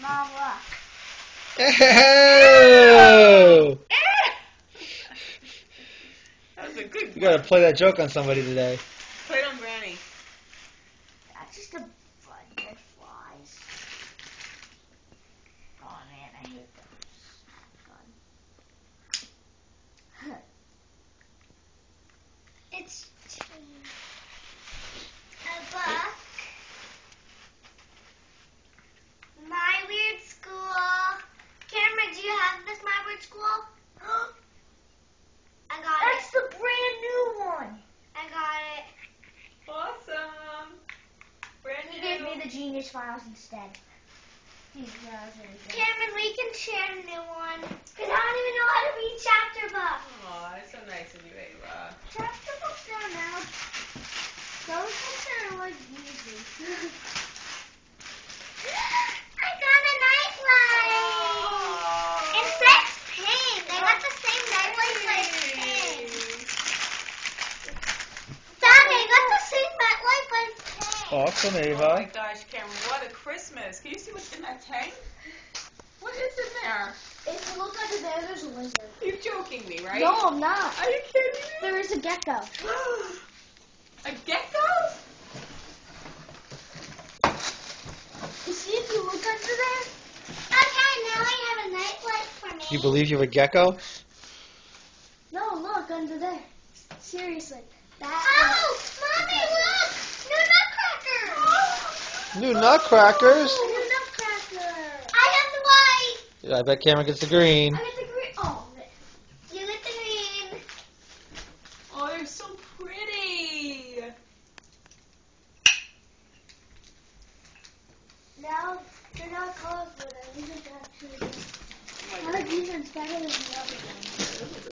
Mom, look. Hey! That was a good You gotta play that joke on somebody today. Play it on Granny. That's just a bud that flies. Oh man, I hate those. Fun. It's a book. My Weird School. Cameron, do you have this My Weird School? I got That's it. the brand new one. I got it. Awesome. Brand He new. gave me the Genius Files instead. Hmm, good. Cameron, we can share a new one. Because I don't even know how to read chapter book. Aw, that's so nice of you, Ava. Chapter books are now. Those books are like easy. Pink. Awesome, Oh my Ava. gosh, Cameron, what a Christmas. Can you see what's in that tank? What is in there? If you look under there, there's a lizard. You're joking me, right? No, I'm not. Are you kidding me? There is a gecko. a gecko? You see, if you look under there, Okay, now I have a nightlight for me. You believe you have a gecko? no, look under there. Seriously, that. Oh, mommy, look! New nutcracker. Nutcrackers. Oh, new nutcracker. I have the white. I bet Cameron gets the green. I get the green. Oh, You get the green. Oh, they're so pretty. now they're not colorful. They're just actually. My I like these ones better than the other ones.